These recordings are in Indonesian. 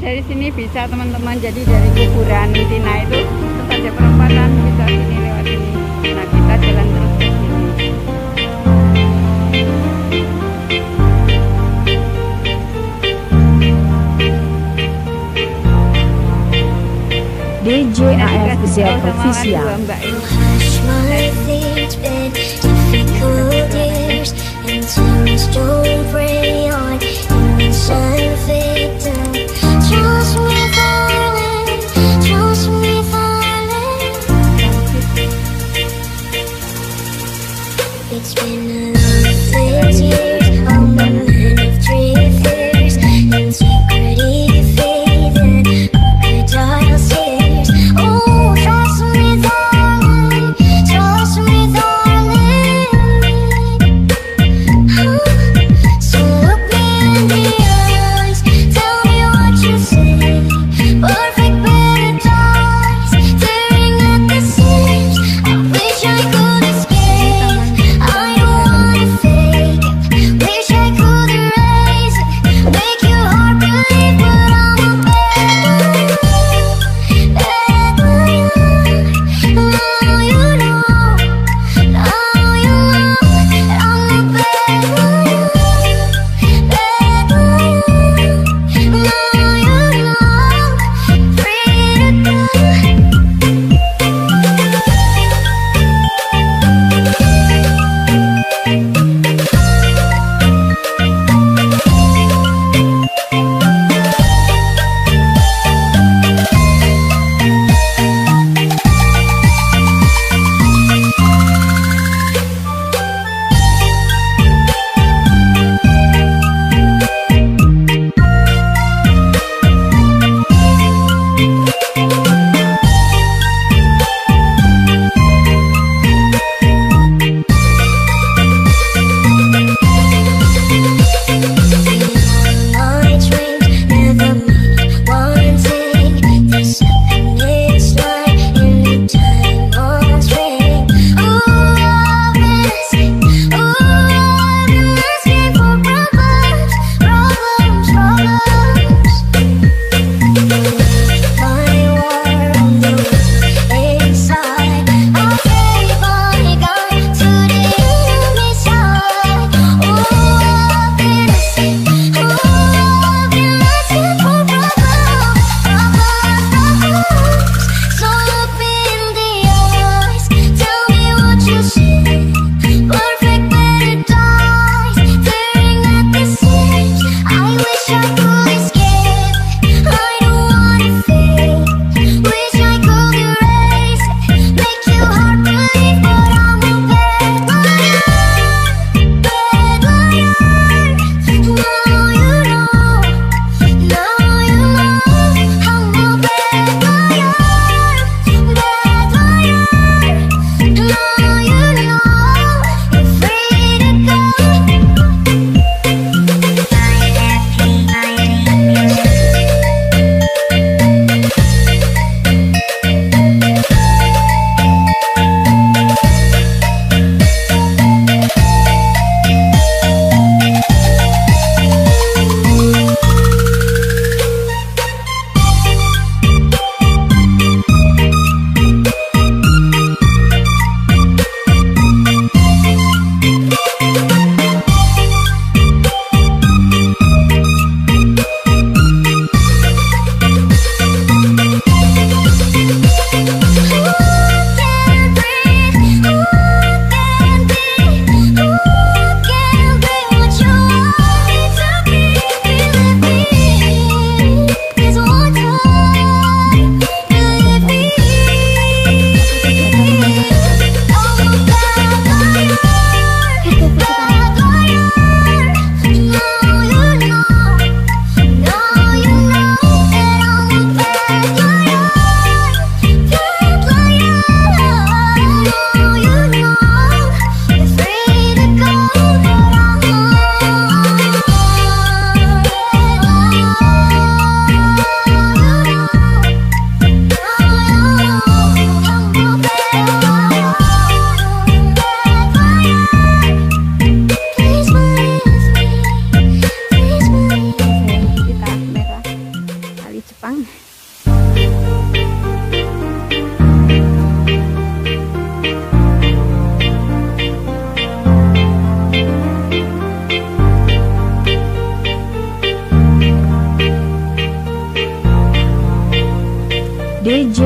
dari sini bisa teman-teman. Jadi dari kuburan Tina itu terus ada perempatan bisa sini lewat sini. Nah kita jalan terus. Ke sini DJ AFZ Official.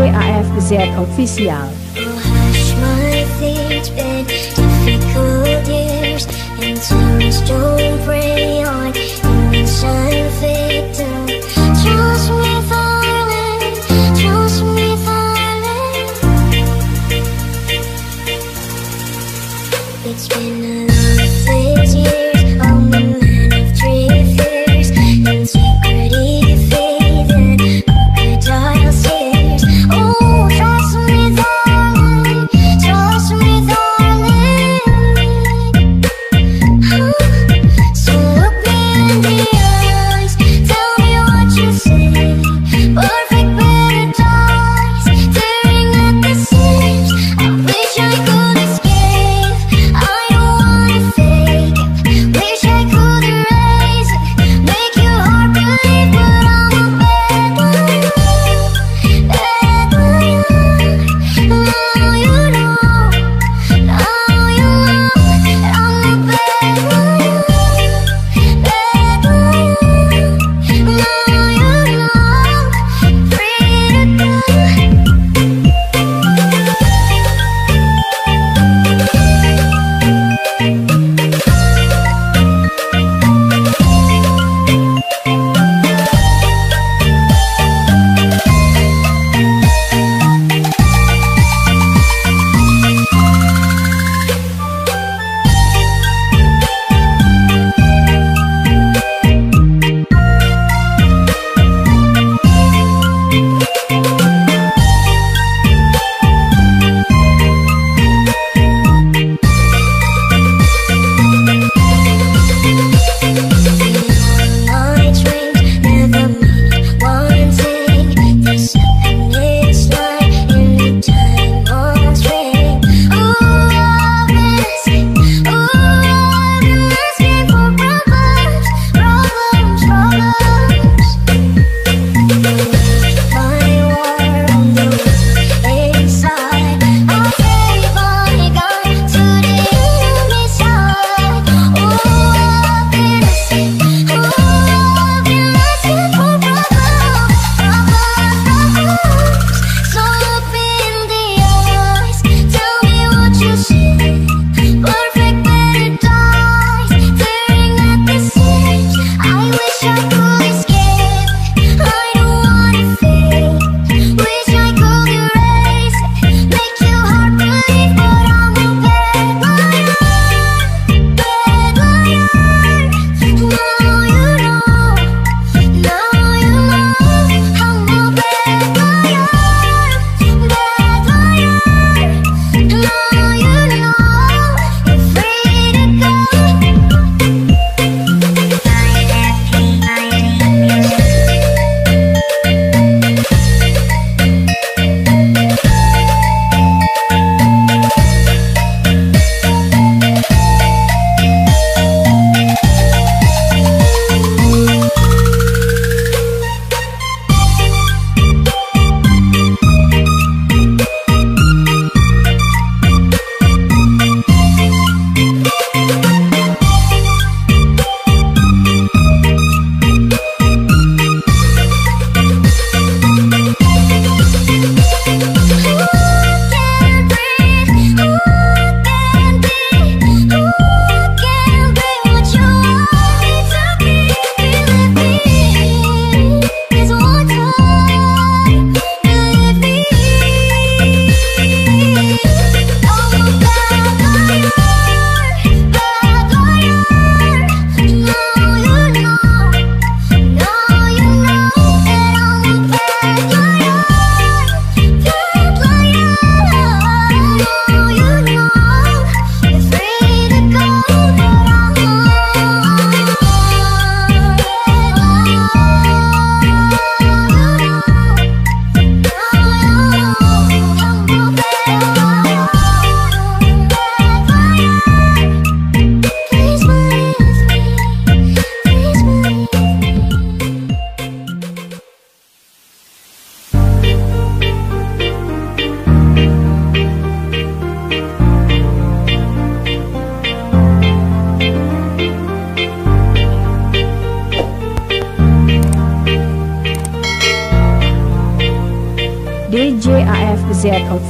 DJAFZ Official.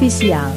夕阳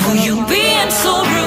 Oh, you being so rude.